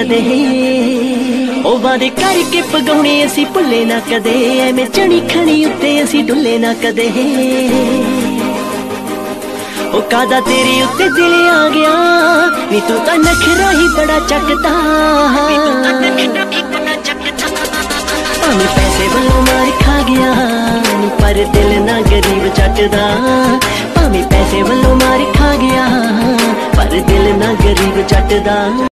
ਕਦੇ ਉਹ ਵਾਦੇ ਕਰਕੇ ਪਗਾਉਣੇ ਅਸੀਂ ਭੁੱਲੇ ਨਾ ਕਦੇ ਐਵੇਂ ਚਣੀ ਖਣੀ ਉੱਤੇ ਅਸੀਂ ਡੁੱਲੇ ਨਾ ਕਦੇ ਉਹ ਕਾਦਾ ਤੇਰੇ ਉੱਤੇ ਦਿਲ ਆ ਗਿਆ ਨੀ ਤੂੰ ਤਾਂ ਨਖਰਾ ਹੀ ਬੜਾ ਚੱਕਦਾ ਭਾਵੇਂ ਪੈਸੇ ਵੱਲੋਂ ਮਾਰ ਖਾ ਗਿਆ ਨੀ ਪਰ ਦਿਲ ਨਾ ਗਰੀਬ ਚੱਟਦਾ ਭਾਵੇਂ ਪੈਸੇ ਵੱਲੋਂ ਮਾਰ ਖਾ ਗਿਆ ਪਰ ਦਿਲ ਨਾ ਗਰੀਬ ਚੱਟਦਾ